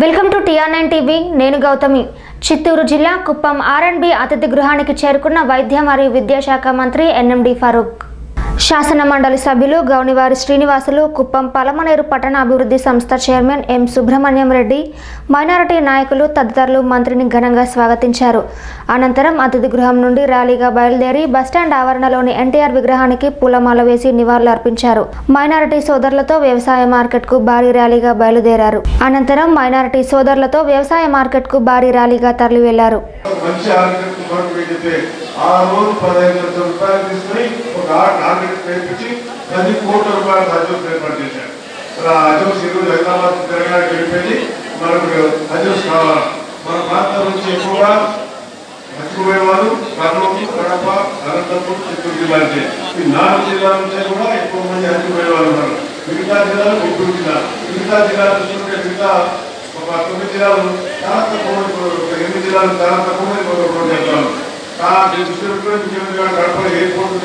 Welcome to TR nine TV. నేను గౌతమి. చిత్తూరు జిల్లా కుప్పం ఆర్ఎండ్బి అతిథి గృహానికి చేరుకున్న వైద్య మరియు విద్యాశాఖ మంత్రి ఎన్ఎండి ఫరూక్. శాసన మండలి సభ్యులు గౌనివారి శ్రీనివాసులు కుప్పం పలమనేరు పట్టణ అభివృద్ధి సంస్థ chairman M. Subrahmanyam Reddy minority నాయకులు తదితరులు మంత్రిని ఘనంగా స్వాగతించారు. అనంతరం అతిథి గృహం నుండి ర్యాలీగా బయలుదేరి బస్టాండ్ ఆవరణలోని ఎన్టీఆర్ విగ్రహానికి పూలమాల వేసి నివాళులు అర్పించారు మైనారిటీ సోదరులతో వ్యవసాయ మార్కెట్కు భారీ ర్యాలీగా బయలుదేరారు. అనంతరం మైనారిటీ సోదరులతో వ్యవసాయ మార్కెట్కు భారీ ర్యాలీగా తరలి వెళ్ళారు ఆ రోజు పదహైదు లక్షల రూపాయలు తీసుకుని ఒక ఆర్కిటెక్ట్ చేయించి పది కోట్ల రూపాయల అజోస్ ఏర్పాటు చేశారు. అలా అజోస్ ఈరోజు హైదరాబాద్ తెలంగాణ వెళ్ళిపోయి మనకు అజోస్ కావాలి మన ప్రాంతం నుంచి ఎక్కువగా మర్చిపోయేవారు కర్నూలు కడప అనంతపురం చిత్తూరు జిల్లా నుంచి. ఈ నాలుగు జిల్లాల నుంచే కూడా ఎక్కువ మంది హంచిపోయేవారు ఉన్నారు. మిగతా జిల్లాలు గుంటూరు జిల్లా మిగతా జిల్లాలు చూసుకుంటే మిగతా ఒక తొమ్మిది జిల్లాలు చాలా తక్కువ ఎనిమిది జిల్లాలు చాలా తక్కువ వెళ్తారు ఆ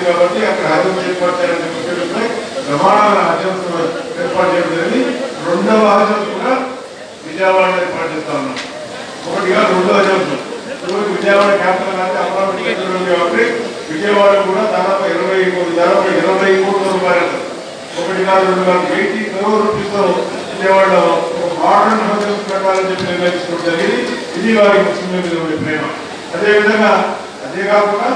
కాబట్టి అక్కడ ఏర్పాటు చేయాలని ప్రమాణాల హజం ఏర్పాటు చేయడం జరిగింది. రెండవ హజం కూడా ఏర్పాటు చేస్తా ఉన్నాం. ఒకటిగా హజం విజయవాడ క్యాపిటల్ అంటే అమరావతి కాబట్టి విజయవాడ కూడా దాదాపు ఇరవై దాదాపు ఇరవై కోట్ల రూపాయలు ఒకటి కాదు రెండు కాదు ఎయిటీ క్రోర్ విజయవాడలో మోడర్న్ పెట్టాలని చెప్పి నిర్ణయించుకోవడం జరిగింది. ఇది ప్రేమ. అదేవిధంగా అదే కాకుండా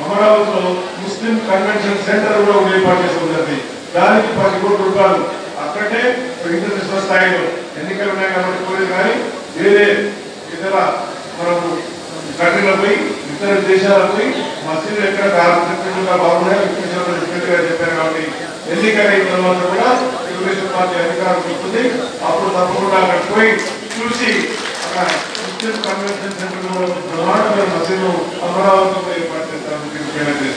అమరావతిలో ముస్లిం కన్వెన్షన్ సెంటర్ కూడా ఒకటి ఏర్పాటు చేసి జరిగింది దానికి పది కోట్ల రూపాయలు. అక్కడే ఇంటర్నేషనల్ స్థాయిలో ఎన్నికలు ఉన్నాయి కాబట్టి పోలేదు కానీ వేరే ఇతర మనము కంట్రీలపై ఇతర దేశాలకు పోయి మసీదులు ఎక్కడ కార్పొరేట్గా బాగున్నాయో విశ్లేషణ చెప్పారు కాబట్టి ఎన్నికలైన తర్వాత కూడా తెలుగుదేశం పార్టీ అధికారం ఉంటుంది అప్పుడు తప్పకుండా అక్కడ పోయి ముస్లిం కన్వెన్షన్ సెంటర్ బ్రహ్మాండమైన మసీదు అమరావతిలో ఏర్పాటు చేస్తామని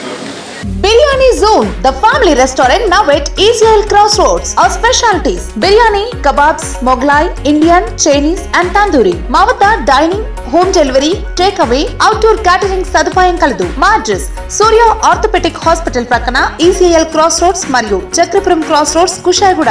biryani zone the family restaurant now at ECL cross roads our specialities biryani kebabs Mughlai Indian Chinese and tandoori. మా వద్ద dining home delivery take away outdoor catering సదుపాయం కలదు. మా అడ్రస్ సూర్య ఆర్థోపెటిక్ హాస్పిటల్ ప్రక్కన ఈసీఎల్ క్రాస్ రోడ్స్ మరియు Chakrapuram cross roads Kushaiguda.